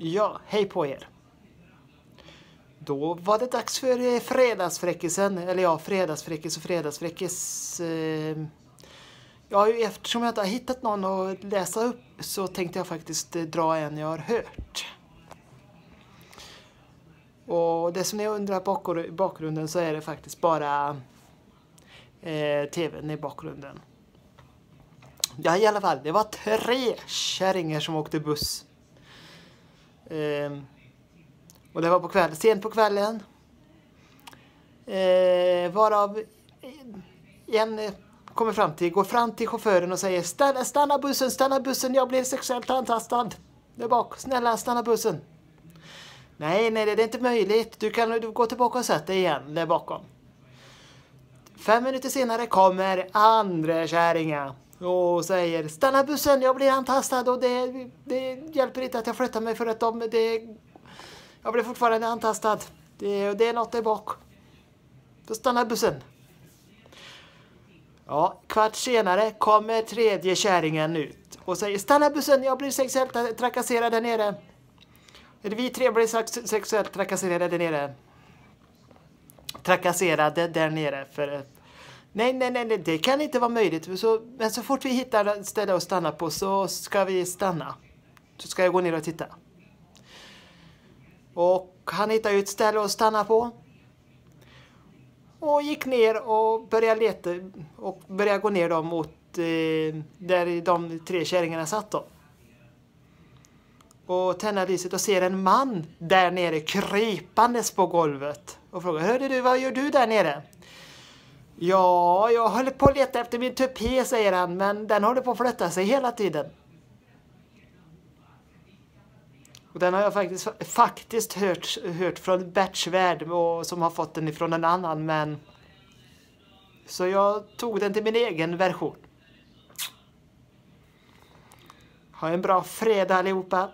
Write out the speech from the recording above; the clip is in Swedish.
Ja, hej på er! Då var det dags för eh, fredagsfräckisen. Eller ja, fredagsfräckis och fredagsfräckis. Eh. Ja, eftersom jag inte har hittat någon att läsa upp så tänkte jag faktiskt eh, dra en jag har hört. Och det som ni undrar i bakgrunden så är det faktiskt bara eh, tvn i bakgrunden. Ja, i alla fall, det var tre kärringar som åkte buss. Eh, och det var på kvällen, sent på kvällen. Eh, varav en kommer fram till, går fram till chauffören och säger stanna, stanna bussen, stanna bussen, jag blir sexuellt antastad. Där bak, snälla stanna bussen. Nej, nej, det är inte möjligt. Du kan du gå tillbaka och sätta dig igen där bakom. Fem minuter senare kommer andra kärringen och säger stanna bussen, jag blir antastad och det, det hjälper inte att jag flyttar mig för att de, det, jag blir fortfarande antastad. Det, det är något där bak. Då stannar bussen. Ja, kvart senare kommer tredje kärringen ut och säger stanna bussen, jag blir sexuellt trakasserad där nere. Vi tre blir sexuellt trakasserade där nere. Trakasserade där nere för Nej, nej, nej, nej, det kan inte vara möjligt. Så, men så fort vi hittar ett ställe att stanna på så ska vi stanna. Så ska jag gå ner och titta. Och han hittade ju ett ställe att stanna på. Och gick ner och började leta och började gå ner då mot eh, där de tre kärringarna satt då. Och tända lyset och ser en man där nere krypandes på golvet. Och frågar, hörde du, vad gör du där nere? Ja, jag håller på att leta efter min tupé, säger han, men den håller på att flytta sig hela tiden. Och den har jag faktiskt, faktiskt hört, hört från Berts värld och, som har fått den ifrån en annan, men... Så jag tog den till min egen version. Ha en bra fredag allihopa!